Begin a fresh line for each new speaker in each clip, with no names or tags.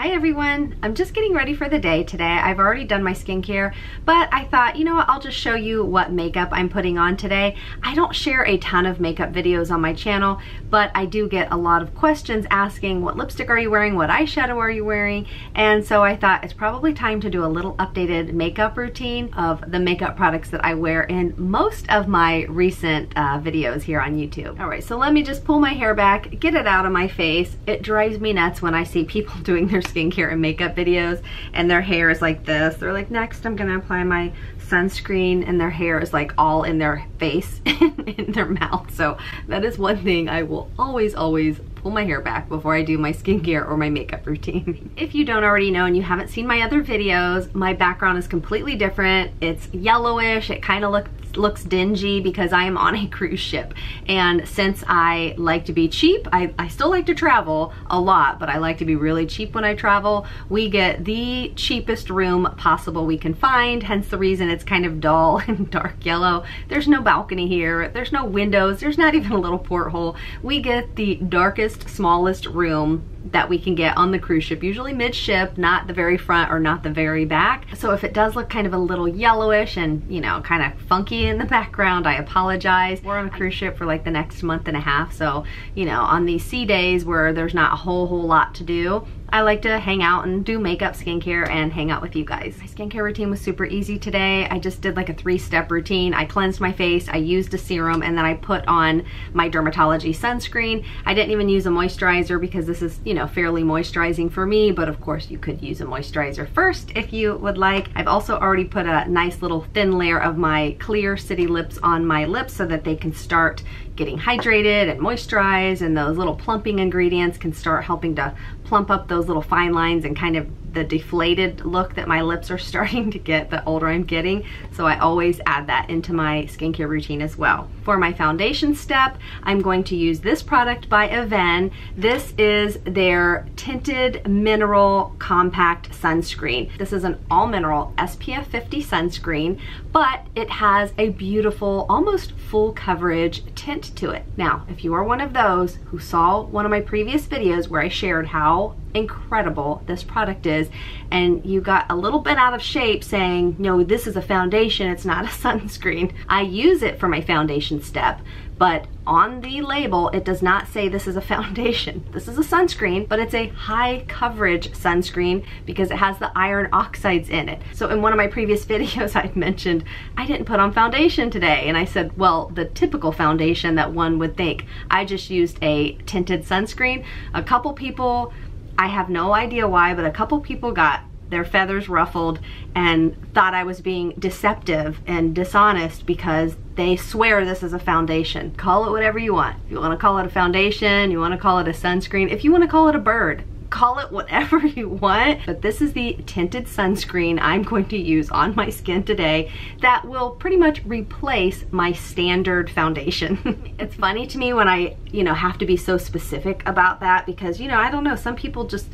Hi everyone, I'm just getting ready for the day today. I've already done my skincare, but I thought, you know what, I'll just show you what makeup I'm putting on today. I don't share a ton of makeup videos on my channel, but I do get a lot of questions asking what lipstick are you wearing, what eyeshadow are you wearing, and so I thought it's probably time to do a little updated makeup routine of the makeup products that I wear in most of my recent uh, videos here on YouTube. All right, so let me just pull my hair back, get it out of my face. It drives me nuts when I see people doing their skincare and makeup videos and their hair is like this. They're like, next I'm gonna apply my sunscreen and their hair is like all in their face in their mouth. So that is one thing I will always, always pull my hair back before I do my skincare or my makeup routine. if you don't already know and you haven't seen my other videos, my background is completely different. It's yellowish, it kind of looks looks dingy because I am on a cruise ship. And since I like to be cheap, I, I still like to travel a lot, but I like to be really cheap when I travel. We get the cheapest room possible we can find, hence the reason it's kind of dull and dark yellow. There's no balcony here, there's no windows, there's not even a little porthole. We get the darkest, smallest room that we can get on the cruise ship, usually midship, not the very front or not the very back. So if it does look kind of a little yellowish and, you know, kind of funky in the background, I apologize. We're on a cruise ship for like the next month and a half, so, you know, on these sea days where there's not a whole, whole lot to do, I like to hang out and do makeup, skincare, and hang out with you guys. My skincare routine was super easy today. I just did like a three-step routine. I cleansed my face, I used a serum, and then I put on my Dermatology sunscreen. I didn't even use a moisturizer because this is, you know, fairly moisturizing for me, but of course you could use a moisturizer first if you would like. I've also already put a nice little thin layer of my clear City Lips on my lips so that they can start getting hydrated and moisturized and those little plumping ingredients can start helping to plump up those little fine lines and kind of the deflated look that my lips are starting to get the older I'm getting. So I always add that into my skincare routine as well. For my foundation step, I'm going to use this product by Avène. This is their Tinted Mineral Compact Sunscreen. This is an all mineral SPF 50 sunscreen, but it has a beautiful, almost full coverage tint to it. Now, if you are one of those who saw one of my previous videos where I shared how incredible this product is. And you got a little bit out of shape saying no this is a foundation it's not a sunscreen. I use it for my foundation step but on the label it does not say this is a foundation. This is a sunscreen but it's a high coverage sunscreen because it has the iron oxides in it. So in one of my previous videos I mentioned I didn't put on foundation today. And I said well the typical foundation that one would think. I just used a tinted sunscreen. A couple people I have no idea why, but a couple people got their feathers ruffled and thought I was being deceptive and dishonest because they swear this is a foundation. Call it whatever you want. You want to call it a foundation, you want to call it a sunscreen, if you want to call it a bird, call it whatever you want, but this is the tinted sunscreen I'm going to use on my skin today that will pretty much replace my standard foundation. it's funny to me when I, you know, have to be so specific about that because, you know, I don't know, some people just,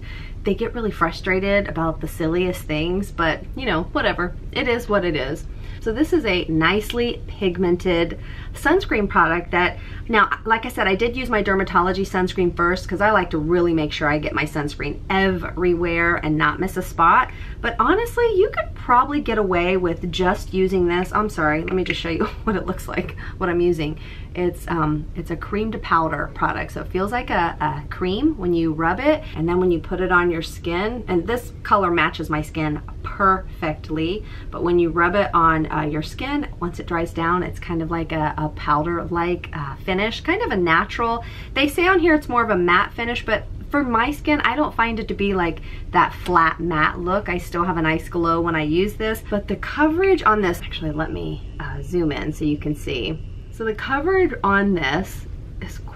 they get really frustrated about the silliest things, but you know, whatever. It is what it is. So this is a nicely pigmented sunscreen product that, now, like I said, I did use my Dermatology sunscreen first because I like to really make sure I get my sunscreen everywhere and not miss a spot. But honestly, you could probably get away with just using this. I'm sorry, let me just show you what it looks like, what I'm using. It's um, it's a cream to powder product. So it feels like a, a cream when you rub it and then when you put it on your skin, and this color matches my skin perfectly, but when you rub it on uh, your skin, once it dries down, it's kind of like a, a powder-like uh, finish, kind of a natural. They say on here it's more of a matte finish, but for my skin, I don't find it to be like that flat matte look. I still have a nice glow when I use this, but the coverage on this, actually let me uh, zoom in so you can see. So the coverage on this is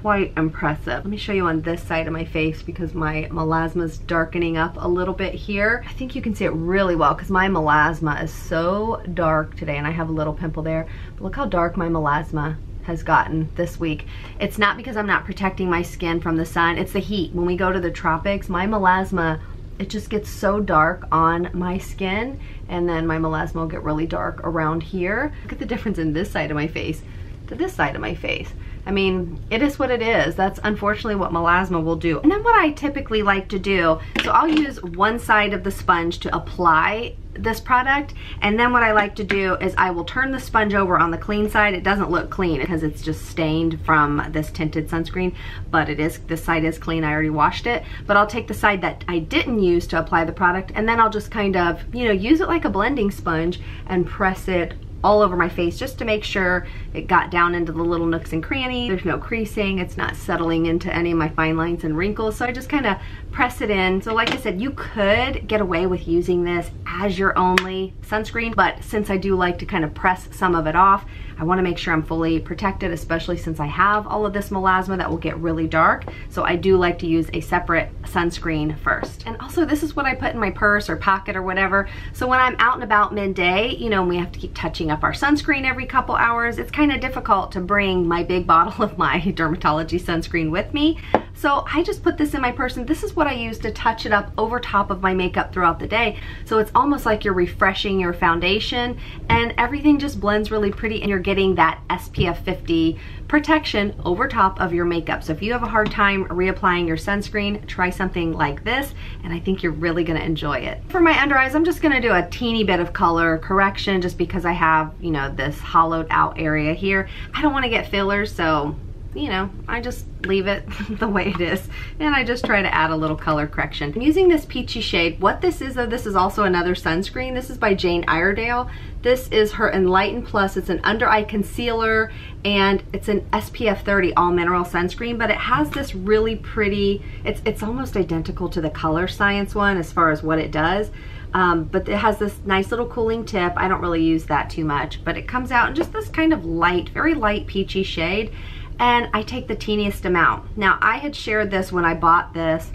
quite impressive. Let me show you on this side of my face because my melasma is darkening up a little bit here. I think you can see it really well because my melasma is so dark today and I have a little pimple there. But look how dark my melasma has gotten this week. It's not because I'm not protecting my skin from the sun, it's the heat. When we go to the tropics, my melasma, it just gets so dark on my skin and then my melasma will get really dark around here. Look at the difference in this side of my face to this side of my face. I mean, it is what it is. That's unfortunately what melasma will do. And then what I typically like to do, so I'll use one side of the sponge to apply this product and then what I like to do is I will turn the sponge over on the clean side it doesn't look clean because it's just stained from this tinted sunscreen but it is this side is clean I already washed it but I'll take the side that I didn't use to apply the product and then I'll just kind of you know use it like a blending sponge and press it all over my face just to make sure it got down into the little nooks and crannies. There's no creasing, it's not settling into any of my fine lines and wrinkles. So I just kind of press it in. So like I said, you could get away with using this as your only sunscreen, but since I do like to kind of press some of it off, I wanna make sure I'm fully protected, especially since I have all of this melasma that will get really dark. So I do like to use a separate sunscreen first. And also this is what I put in my purse or pocket or whatever. So when I'm out and about midday, you know, we have to keep touching up our sunscreen every couple hours, it's kind of difficult to bring my big bottle of my dermatology sunscreen with me. So I just put this in my purse and this is what I use to touch it up over top of my makeup throughout the day. So it's almost like you're refreshing your foundation and everything just blends really pretty and you're getting that SPF 50 protection over top of your makeup. So if you have a hard time reapplying your sunscreen, try something like this and I think you're really gonna enjoy it. For my under eyes, I'm just gonna do a teeny bit of color correction just because I have, you know, this hollowed out area here. I don't wanna get fillers, so you know, I just leave it the way it is and I just try to add a little color correction. I'm using this peachy shade. What this is though, this is also another sunscreen. This is by Jane Iredale. This is her Enlighten Plus. It's an under eye concealer and it's an SPF 30 all mineral sunscreen, but it has this really pretty, it's, it's almost identical to the Colorescience one as far as what it does. Um, but it has this nice little cooling tip. I don't really use that too much, but it comes out in just this kind of light, very light peachy shade and I take the teeniest amount. Now I had shared this when I bought this,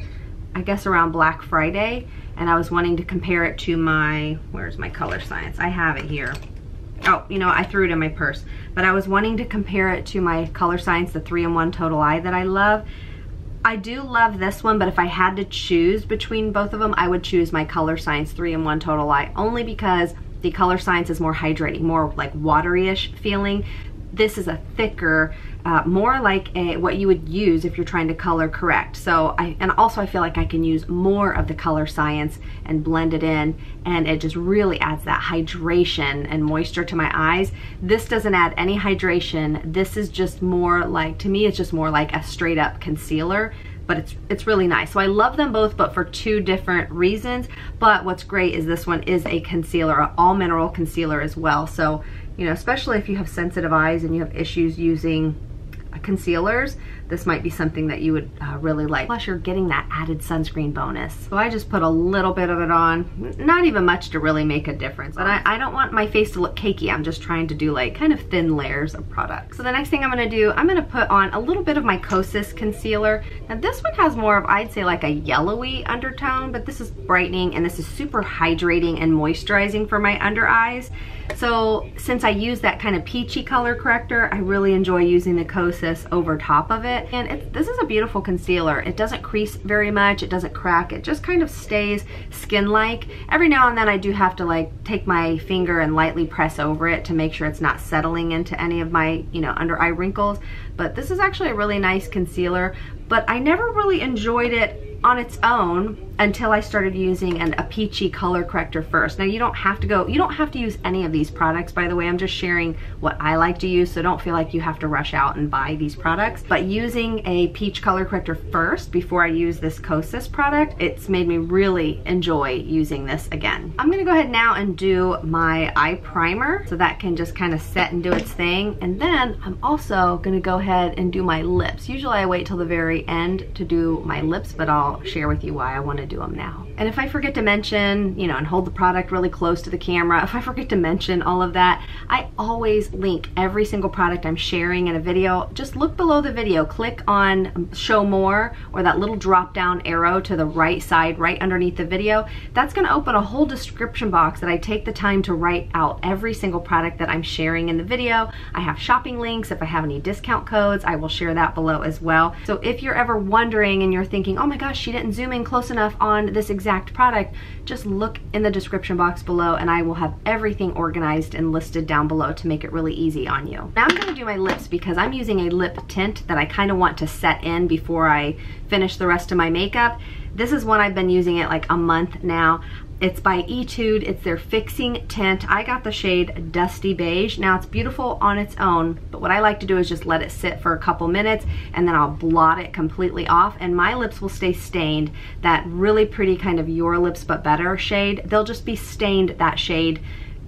I guess around Black Friday, and I was wanting to compare it to my, where's my Colorescience? I have it here. Oh, you know, I threw it in my purse. But I was wanting to compare it to my Colorescience, the 3-in-1 Total Eye that I love. I do love this one, but if I had to choose between both of them, I would choose my Colorescience 3-in-1 Total Eye, only because the Colorescience is more hydrating, more like watery-ish feeling. This is a thicker, uh, more like a what you would use if you're trying to color correct. So I and also I feel like I can use more of the Colorescience and blend it in and it just really adds that hydration and moisture to my eyes. This doesn't add any hydration. This is just more like to me it's just more like a straight up concealer but it's it's really nice. So I love them both, but for two different reasons. But what's great is this one is a concealer, an all mineral concealer as well. So, you know, especially if you have sensitive eyes and you have issues using concealers, this might be something that you would uh, really like. Plus you're getting that added sunscreen bonus. So I just put a little bit of it on, not even much to really make a difference. But I, I don't want my face to look cakey. I'm just trying to do like kind of thin layers of product. So the next thing I'm gonna do, I'm gonna put on a little bit of my Kosas concealer. Now this one has more of, I'd say like a yellowy undertone, but this is brightening and this is super hydrating and moisturizing for my under eyes. So since I use that kind of peachy color corrector, I really enjoy using the Kosas over top of it. And it, this is a beautiful concealer. It doesn't crease very much, it doesn't crack, it just kind of stays skin-like. Every now and then I do have to like take my finger and lightly press over it to make sure it's not settling into any of my, you know, under eye wrinkles. But this is actually a really nice concealer, but I never really enjoyed it on its own until I started using an, a peachy color corrector first. Now you don't have to go, you don't have to use any of these products by the way, I'm just sharing what I like to use so don't feel like you have to rush out and buy these products. But using a peach color corrector first before I use this Kosas product, it's made me really enjoy using this again. I'm gonna go ahead now and do my eye primer so that can just kind of set and do its thing. And then I'm also gonna go ahead and do my lips. Usually I wait till the very end to do my lips, but I'll share with you why I wanna do them now. And if I forget to mention, you know, and hold the product really close to the camera, if I forget to mention all of that, I always link every single product I'm sharing in a video. Just look below the video, click on show more or that little drop down arrow to the right side, right underneath the video. That's gonna open a whole description box that I take the time to write out every single product that I'm sharing in the video. I have shopping links. If I have any discount codes, I will share that below as well. So if you're ever wondering and you're thinking, oh my gosh, she didn't zoom in close enough on this exact product, just look in the description box below and I will have everything organized and listed down below to make it really easy on you. Now I'm gonna do my lips because I'm using a lip tint that I kind of want to set in before I finish the rest of my makeup. This is one I've been using it like a month now. It's by Etude. It's their Fixing Tint. I got the shade Dusty Beige. Now it's beautiful on its own, but what I like to do is just let it sit for a couple minutes and then I'll blot it completely off and my lips will stay stained. That really pretty kind of Your Lips But Better shade, they'll just be stained that shade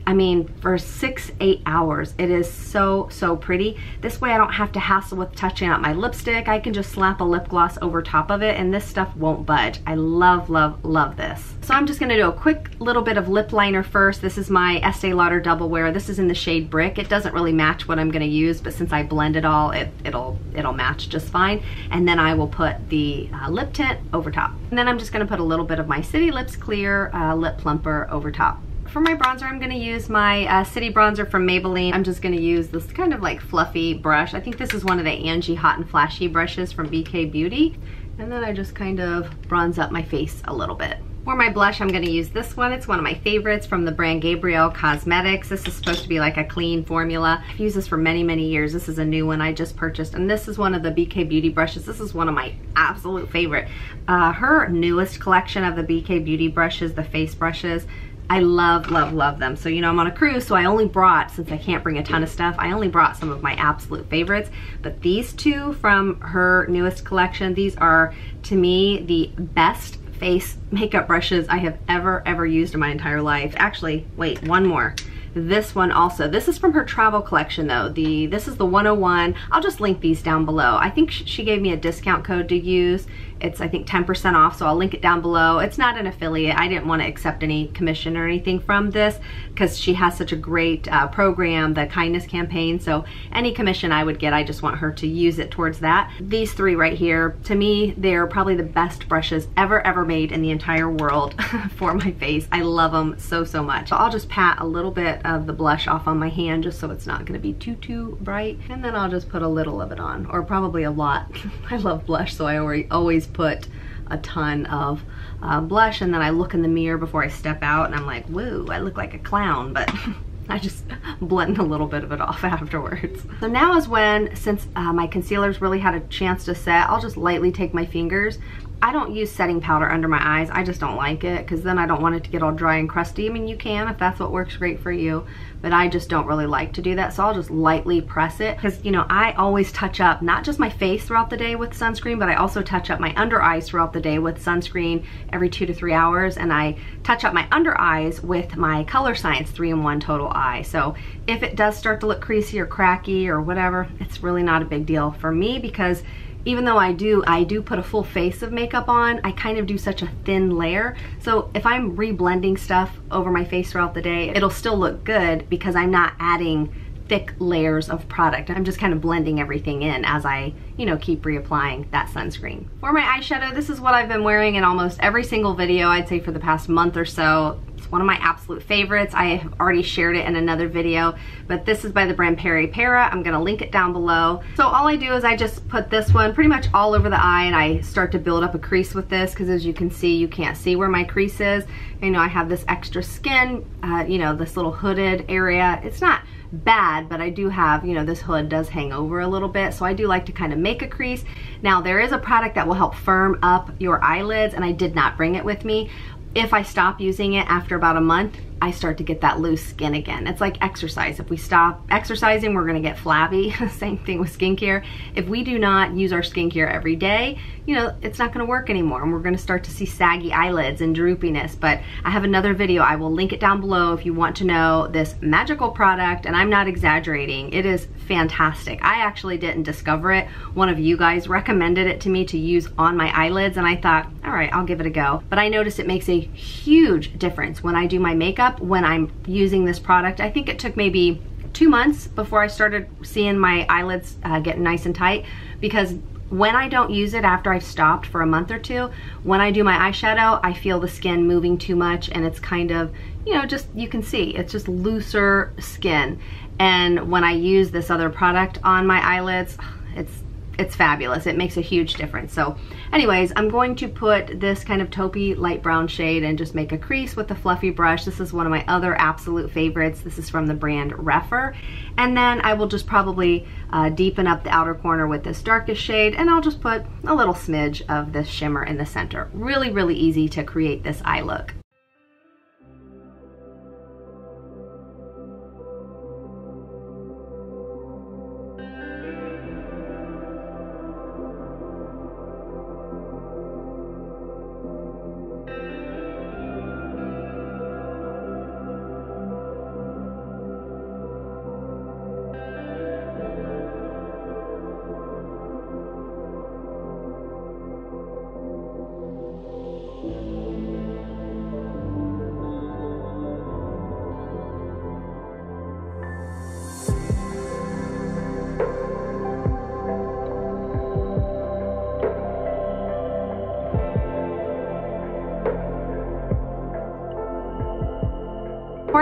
I mean, for six, eight hours. It is so, so pretty. This way I don't have to hassle with touching up my lipstick. I can just slap a lip gloss over top of it and this stuff won't budge. I love, love, love this. So I'm just gonna do a quick little bit of lip liner first. This is my Estee Lauder Double Wear. This is in the shade Brick. It doesn't really match what I'm gonna use, but since I blend it all, it, will it'll match just fine. And then I will put the uh, lip tint over top. And then I'm just gonna put a little bit of my City Lips Clear uh, Lip Plumper over top. For my bronzer, I'm gonna use my uh, City Bronzer from Maybelline. I'm just gonna use this kind of like fluffy brush. I think this is one of the Angie Hot and Flashy brushes from BK Beauty. And then I just kind of bronze up my face a little bit. For my blush, I'm gonna use this one. It's one of my favorites from the brand Gabriel Cosmetics. This is supposed to be like a clean formula. I've used this for many, many years. This is a new one I just purchased. And this is one of the BK Beauty brushes. This is one of my absolute favorite. Uh, her newest collection of the BK Beauty brushes, the face brushes, I love, love, love them. So, you know, I'm on a cruise, so I only brought, since I can't bring a ton of stuff, I only brought some of my absolute favorites. But these two from her newest collection, these are, to me, the best face makeup brushes I have ever, ever used in my entire life. Actually, wait, one more this one also. This is from her travel collection though. The This is the 101. I'll just link these down below. I think she gave me a discount code to use. It's I think 10% off so I'll link it down below. It's not an affiliate. I didn't want to accept any commission or anything from this because she has such a great uh, program, the kindness campaign. So any commission I would get, I just want her to use it towards that. These three right here, to me, they're probably the best brushes ever, ever made in the entire world for my face. I love them so, so much. So I'll just pat a little bit of the blush off on my hand just so it's not gonna be too, too bright. And then I'll just put a little of it on, or probably a lot. I love blush, so I always put a ton of uh, blush and then I look in the mirror before I step out and I'm like, woo, I look like a clown, but I just blend a little bit of it off afterwards. So now is when, since uh, my concealer's really had a chance to set, I'll just lightly take my fingers. I don't use setting powder under my eyes. I just don't like it because then I don't want it to get all dry and crusty. I mean, you can if that's what works great for you, but I just don't really like to do that. So I'll just lightly press it because, you know, I always touch up not just my face throughout the day with sunscreen, but I also touch up my under eyes throughout the day with sunscreen every two to three hours. And I touch up my under eyes with my Colorescience 3-in-1 Total Eye. So if it does start to look creasy or cracky or whatever, it's really not a big deal for me because even though I do, I do put a full face of makeup on, I kind of do such a thin layer. So if I'm reblending stuff over my face throughout the day, it'll still look good because I'm not adding thick layers of product. I'm just kind of blending everything in as I, you know, keep reapplying that sunscreen. For my eyeshadow, this is what I've been wearing in almost every single video, I'd say for the past month or so. It's one of my absolute favorites. I have already shared it in another video, but this is by the brand Peripera. I'm gonna link it down below. So all I do is I just put this one pretty much all over the eye and I start to build up a crease with this because as you can see, you can't see where my crease is. You know, I have this extra skin, uh, you know, this little hooded area. It's not bad, but I do have, you know, this hood does hang over a little bit, so I do like to kind of make a crease. Now, there is a product that will help firm up your eyelids, and I did not bring it with me, if I stop using it after about a month, I start to get that loose skin again. It's like exercise. If we stop exercising, we're gonna get flabby. Same thing with skincare. If we do not use our skincare every day, you know, it's not gonna work anymore and we're gonna start to see saggy eyelids and droopiness. But I have another video, I will link it down below if you want to know this magical product and I'm not exaggerating. It is fantastic. I actually didn't discover it. One of you guys recommended it to me to use on my eyelids and I thought, all right, I'll give it a go. But I noticed it makes a huge difference when I do my makeup up when I'm using this product. I think it took maybe two months before I started seeing my eyelids uh, getting nice and tight because when I don't use it after I've stopped for a month or two, when I do my eyeshadow, I feel the skin moving too much and it's kind of, you know, just, you can see, it's just looser skin. And when I use this other product on my eyelids, it's it's fabulous. It makes a huge difference. So anyways, I'm going to put this kind of taupey light brown shade and just make a crease with the fluffy brush. This is one of my other absolute favorites. This is from the brand Rephr. And then I will just probably uh, deepen up the outer corner with this darkest shade and I'll just put a little smidge of this shimmer in the center. Really, really easy to create this eye look.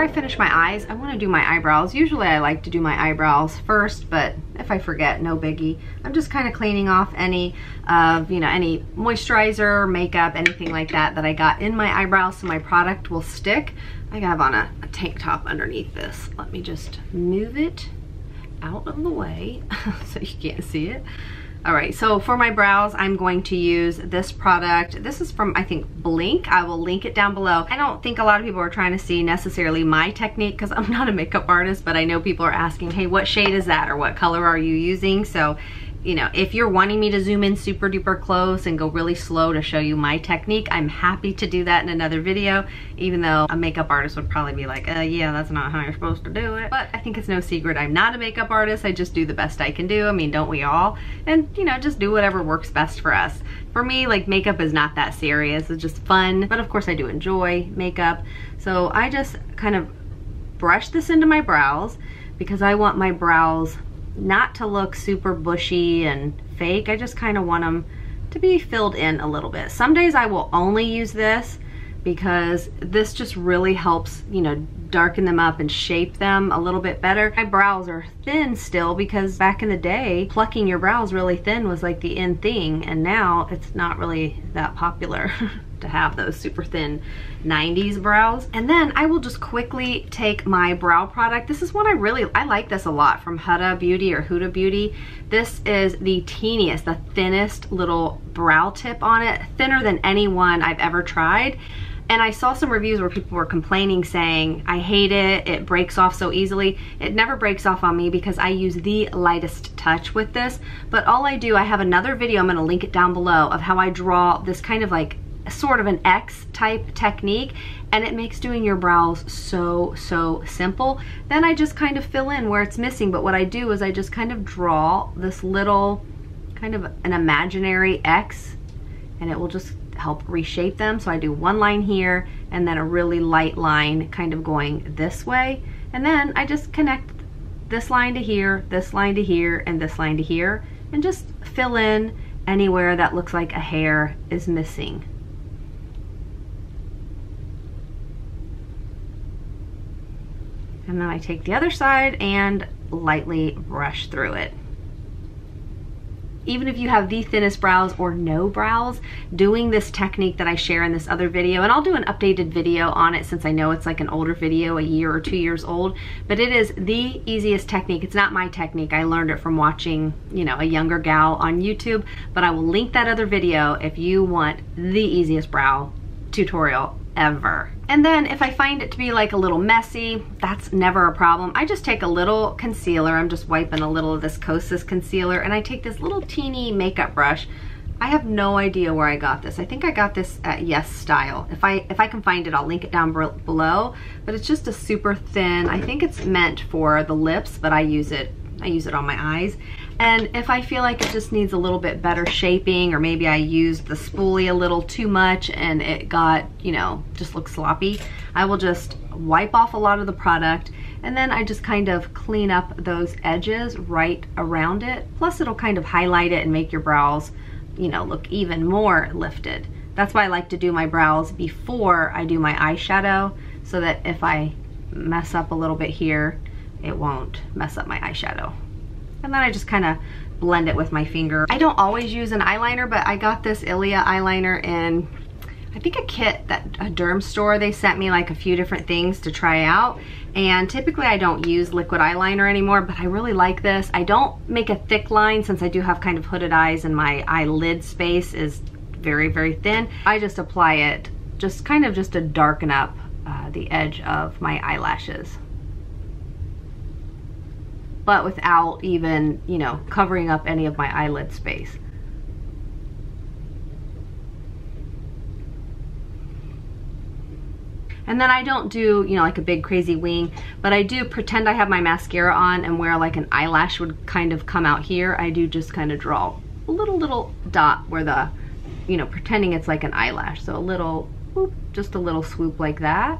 I finish my eyes, I want to do my eyebrows. Usually I like to do my eyebrows first, but if I forget, no biggie. I'm just kind of cleaning off any of, you know, any moisturizer, makeup, anything like that that I got in my eyebrows so my product will stick. I have on a, a tank top underneath this. Let me just move it out of the way so you can't see it. All right, so for my brows, I'm going to use this product. This is from, I think, Blink. I will link it down below. I don't think a lot of people are trying to see necessarily my technique because I'm not a makeup artist, but I know people are asking, hey, what shade is that or what color are you using? So you know, if you're wanting me to zoom in super duper close and go really slow to show you my technique, I'm happy to do that in another video, even though a makeup artist would probably be like, uh, yeah, that's not how you're supposed to do it. But I think it's no secret I'm not a makeup artist. I just do the best I can do. I mean, don't we all? And, you know, just do whatever works best for us. For me, like makeup is not that serious. It's just fun. But of course I do enjoy makeup. So I just kind of brush this into my brows because I want my brows not to look super bushy and fake. I just kind of want them to be filled in a little bit. Some days I will only use this because this just really helps, you know, darken them up and shape them a little bit better. My brows are thin still because back in the day, plucking your brows really thin was like the in thing and now it's not really that popular. to have those super thin 90s brows. And then I will just quickly take my brow product. This is one I really, I like this a lot from Huda Beauty or Huda Beauty. This is the teeniest, the thinnest little brow tip on it, thinner than any one I've ever tried. And I saw some reviews where people were complaining saying, I hate it, it breaks off so easily. It never breaks off on me because I use the lightest touch with this. But all I do, I have another video, I'm gonna link it down below, of how I draw this kind of like sort of an X type technique and it makes doing your brows so, so simple. Then I just kind of fill in where it's missing. But what I do is I just kind of draw this little kind of an imaginary X and it will just help reshape them. So I do one line here and then a really light line kind of going this way. And then I just connect this line to here, this line to here, and this line to here, and just fill in anywhere that looks like a hair is missing. And then I take the other side and lightly brush through it. Even if you have the thinnest brows or no brows, doing this technique that I share in this other video, and I'll do an updated video on it since I know it's like an older video, a year or two years old, but it is the easiest technique. It's not my technique. I learned it from watching, you know, a younger gal on YouTube, but I will link that other video if you want the easiest brow tutorial ever. And then if I find it to be like a little messy, that's never a problem. I just take a little concealer. I'm just wiping a little of this Kosas concealer and I take this little teeny makeup brush. I have no idea where I got this. I think I got this at YesStyle. If I if I can find it, I'll link it down below. But it's just a super thin, I think it's meant for the lips, but I use it I use it on my eyes. And if I feel like it just needs a little bit better shaping or maybe I used the spoolie a little too much and it got, you know, just looks sloppy, I will just wipe off a lot of the product and then I just kind of clean up those edges right around it. Plus it'll kind of highlight it and make your brows, you know, look even more lifted. That's why I like to do my brows before I do my eyeshadow so that if I mess up a little bit here, it won't mess up my eyeshadow. And then I just kind of blend it with my finger. I don't always use an eyeliner, but I got this Ilia eyeliner in I think a kit that a Dermstore. They sent me like a few different things to try out and typically I don't use liquid eyeliner anymore but I really like this. I don't make a thick line since I do have kind of hooded eyes and my eyelid space is very very thin. I just apply it just kind of just to darken up uh, the edge of my eyelashes but without even you know covering up any of my eyelid space. And then I don't do, you know, like a big crazy wing, but I do pretend I have my mascara on and where like an eyelash would kind of come out here, I do just kind of draw a little, little dot where the, you know, pretending it's like an eyelash. So a little, whoop, just a little swoop like that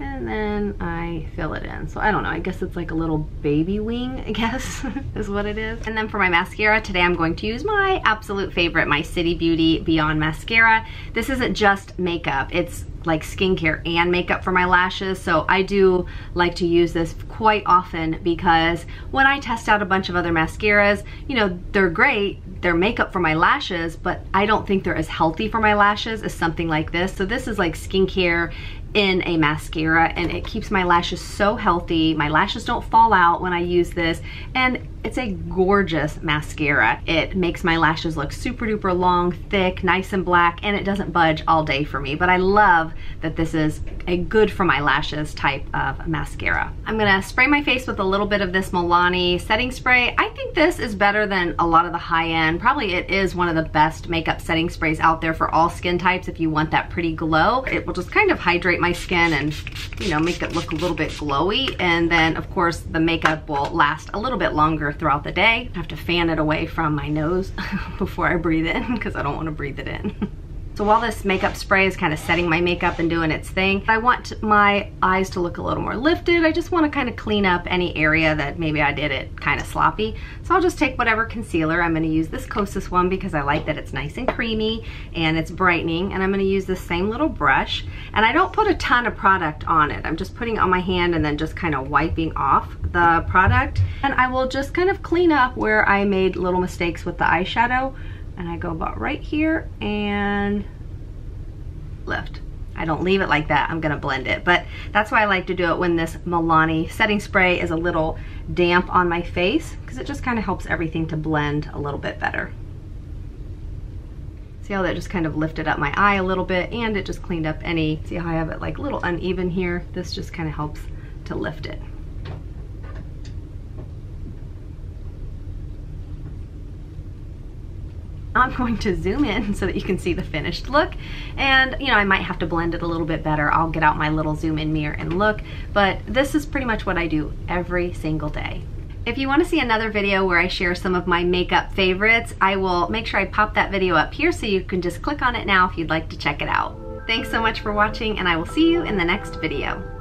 and then I fill it in. So I don't know, I guess it's like a little baby wing, I guess is what it is. And then for my mascara, today I'm going to use my absolute favorite, my City Beauty Beyond Mascara. This isn't just makeup, it's like skincare and makeup for my lashes. So I do like to use this quite often because when I test out a bunch of other mascaras, you know, they're great, they're makeup for my lashes, but I don't think they're as healthy for my lashes as something like this. So this is like skincare in a mascara and it keeps my lashes so healthy. My lashes don't fall out when I use this and it's a gorgeous mascara. It makes my lashes look super duper long, thick, nice and black, and it doesn't budge all day for me. But I love that this is a good for my lashes type of mascara. I'm gonna spray my face with a little bit of this Milani setting spray. I think this is better than a lot of the high end. Probably it is one of the best makeup setting sprays out there for all skin types if you want that pretty glow. It will just kind of hydrate my skin and, you know, make it look a little bit glowy. And then of course the makeup will last a little bit longer throughout the day. I have to fan it away from my nose before I breathe in because I don't want to breathe it in. So while this makeup spray is kind of setting my makeup and doing its thing, I want my eyes to look a little more lifted. I just want to kind of clean up any area that maybe I did it kind of sloppy. So I'll just take whatever concealer. I'm going to use this Kosas one because I like that it's nice and creamy and it's brightening. And I'm going to use the same little brush. And I don't put a ton of product on it. I'm just putting on my hand and then just kind of wiping off the product. And I will just kind of clean up where I made little mistakes with the eyeshadow and I go about right here and lift. I don't leave it like that, I'm gonna blend it. But that's why I like to do it when this Milani setting spray is a little damp on my face because it just kind of helps everything to blend a little bit better. See how that just kind of lifted up my eye a little bit and it just cleaned up any, see how I have it like a little uneven here? This just kind of helps to lift it. I'm going to zoom in so that you can see the finished look. And, you know, I might have to blend it a little bit better. I'll get out my little zoom in mirror and look. But this is pretty much what I do every single day. If you want to see another video where I share some of my makeup favorites, I will make sure I pop that video up here so you can just click on it now if you'd like to check it out. Thanks so much for watching and I will see you in the next video.